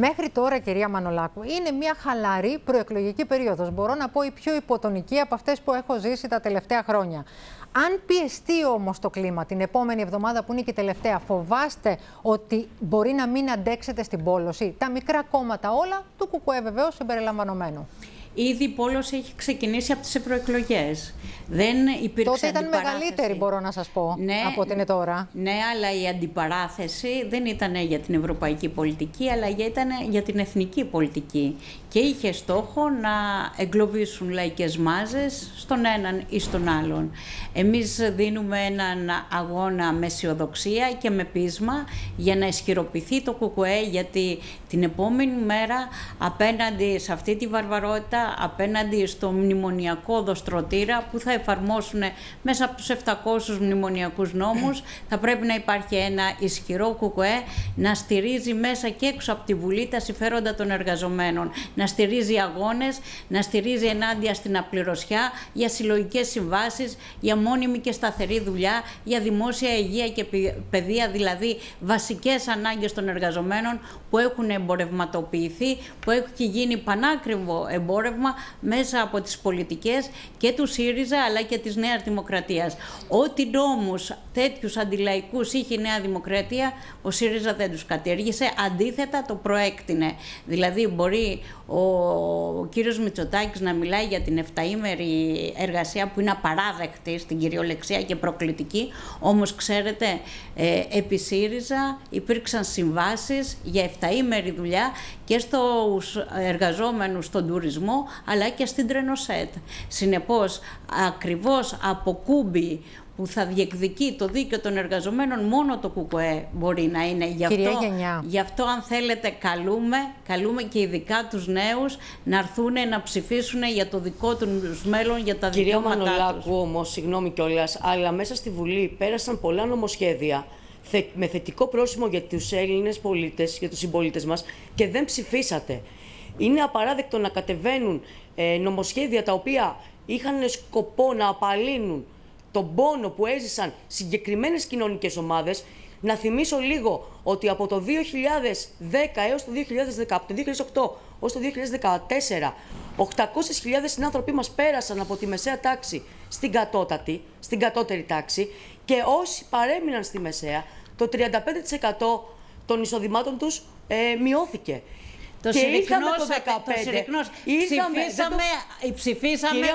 Μέχρι τώρα, κυρία Μανολάκου, είναι μια χαλαρή προεκλογική περίοδος. Μπορώ να πω η πιο υποτονική από αυτές που έχω ζήσει τα τελευταία χρόνια. Αν πιεστεί όμως το κλίμα την επόμενη εβδομάδα που είναι και η τελευταία, φοβάστε ότι μπορεί να μην αντέξετε στην πόλωση. Τα μικρά κόμματα όλα, του ΚΚΕ βεβαίως συμπεριλαμβανομένου. Ήδη η πόλωση έχει ξεκινήσει από τις ευρωεκλογές. Δεν υπήρξε Τότε ήταν μεγαλύτερη, μπορώ να σας πω, ναι, από ό,τι είναι τώρα. Ναι, αλλά η αντιπαράθεση δεν ήταν για την ευρωπαϊκή πολιτική, αλλά ήταν για την εθνική πολιτική. Και είχε στόχο να εγκλωβίσουν λαϊκές μάζες στον έναν ή στον άλλον. Εμείς δίνουμε έναν αγώνα με αισιοδοξία και με πείσμα για να ισχυροποιηθεί το ΚΚΕ, γιατί την επόμενη μέρα απέναντι σε αυτή τη βαρβαρότητα απέναντι στο μνημονιακό δοστρωτήρα που θα εφαρμόσουν μέσα από τους 700 μνημονιακούς νόμους. Θα πρέπει να υπάρχει ένα ισχυρό κουκουέ να στηρίζει μέσα και έξω από τη Βουλή τα συμφέροντα των εργαζομένων. Να στηρίζει αγώνες, να στηρίζει ενάντια στην απληρωσιά για συλλογικές συμβάσεις, για μόνιμη και σταθερή δουλειά, για δημόσια υγεία και παιδεία, δηλαδή βασικές ανάγκες των εργαζομένων που έχουν εμπορευματοποιηθεί, που έχει γίνει πανάκριβο εμπόρευμα μέσα από τις πολιτικές και του ΣΥΡΙΖΑ αλλά και της Νέας Δημοκρατίας. Ό,τι νόμους τέτοιους αντιλαϊκούς είχε η Νέα Δημοκρατία, ο ΣΥΡΙΖΑ δεν τους κατέργησε, αντίθετα το προέκτηνε. Δηλαδή μπορεί ο, ο κύριος Μητσοτάκης να μιλάει για την 7ήμερη εργασία που είναι απαράδεκτη στην κυριολεξία και προκλητική, όμως ξέρετε, ε, επί ΣΥΡΙΖΑ υπήρξαν συμβάσεις για 7ήμερη δουλειά και στους εργαζόμενους στον τουρισμό αλλά και στην Τρενοσέτ. Συνεπώς, ακριβώς από κούμπι που θα διεκδικεί το δίκαιο των εργαζομένων μόνο το ΚΚΕ μπορεί να είναι. Γι' αυτό, γι αυτό αν θέλετε καλούμε, καλούμε και ειδικά τους νέους να έρθουν να ψηφίσουν για το δικό τους μέλλον, για τα Κυρία δικαιώματά τους. Κυρία Μανολάκου όμως, συγγνώμη κιόλας, αλλά μέσα στη Βουλή πέρασαν πολλά νομοσχέδια με θετικό πρόσημο για τους Έλληνες πολίτες, για τους συμπολίτες μας και δεν ψηφίσατε. Είναι απαράδεκτο να κατεβαίνουν ε, νομοσχέδια τα οποία είχαν σκοπό να απαλύνουν τον πόνο που έζησαν συγκεκριμένες κοινωνικές ομάδες. Να θυμίσω λίγο ότι από το 2010 έως το 2010, από το 2008 ως το 2014, 800.000 συνάνθρωποι μας πέρασαν από τη μεσαία τάξη στην κατώτατη, στην κατώτερη τάξη και όσοι παρέμειναν στη μεσαία, το 35% των εισοδημάτων τους ε, μειώθηκε. Το και ήρθαμε το 2015. Ψηφίσαμε, το... ψηφίσαμε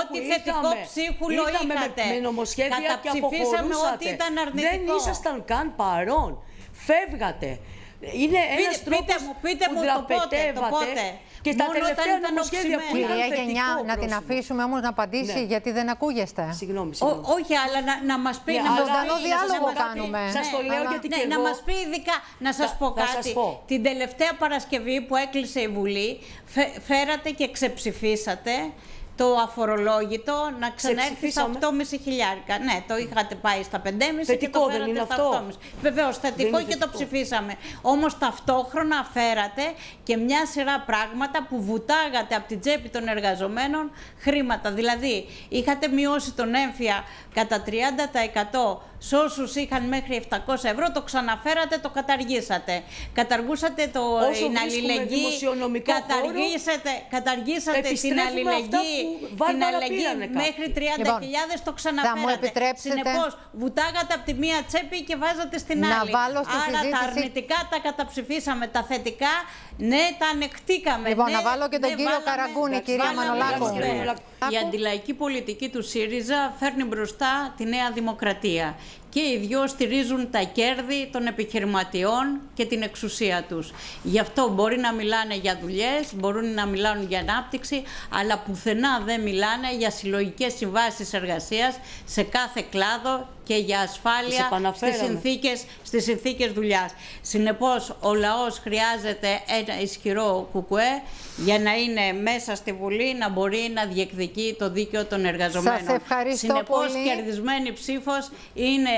ό,τι θετικό ψίχουλο είχατε. Με, με νομοσχέδια και αποχωρούσατε. ό,τι ήταν αρνητικό. Δεν ήσασταν καν παρόν. Φεύγατε. Είναι ένας τρόπος που μου, δραπετεύατε και τα τελευταία νομοσχέδια που ήταν Κυρία Γενιά, να την αφήσουμε όμως να απαντήσει, ναι. γιατί δεν ακούγεστε. Συγγνώμη, συγγνώμη. όχι, αλλά να, να μας πει. Ναι, να ζωντανό διάλογο κάνουμε. Σας το λέω αλλά, γιατί ναι, και εγώ... Να μας πει ειδικά, να σας πω κάτι. Την τελευταία Παρασκευή που έκλεισε η Βουλή, φέρατε και ξεψηφίσατε το αφορολόγητο να ξανέρθει στα 8,5 χιλιάρικα. Ναι, το είχατε πάει στα 5,5 και το φέρατε δεν στα 8,5. Βεβαίως, θετικό και το ψηφίσαμε. Όμως ταυτόχρονα φέρατε και μια σειρά πράγματα που βουτάγατε από την τσέπη των εργαζομένων χρήματα. Δηλαδή, είχατε μειώσει τον έμφυα κατά 30% σε όσους είχαν μέχρι 700 ευρώ, το ξαναφέρατε, το καταργήσατε. Καταργούσατε το, Όσο την αλληλεγγύη. Καταργήσατε, καταργήσατε την αλληλεγγύη την αλλαγή μέχρι 30.000 λοιπόν, το ξαναφέρατε. Συνεπώς, βουτάγατε από τη μία τσέπη και βάζατε στην να άλλη. Βάλω στη Άρα συζήτηση... τα αρνητικά τα καταψηφίσαμε. Τα θετικά, ναι, τα ανεκτήκαμε. Λοιπόν, ναι, να βάλω και τον κύριο βάλαμε... Καραγκούνη, κυρία Μανολάκου. Η αντιλαϊκή πολιτική του ΣΥΡΙΖΑ φέρνει μπροστά τη Νέα Δημοκρατία και οι δυο στηρίζουν τα κέρδη των επιχειρηματιών και την εξουσία τους. Γι' αυτό μπορεί να μιλάνε για δουλειές, μπορούν να μιλάνε για ανάπτυξη, αλλά πουθενά δεν μιλάνε για συλλογικές συμβάσεις εργασίας σε κάθε κλάδο και για ασφάλεια στις συνθήκες, στις συνθήκες δουλειάς. Συνεπώς, ο λαός χρειάζεται ένα ισχυρό κουκουέ για να είναι μέσα στη Βουλή, να μπορεί να διεκδικεί το δίκαιο των εργαζομένων. Σας ευχαριστώ Συνεπώς, πολύ. κερδισμένη ψήφος είναι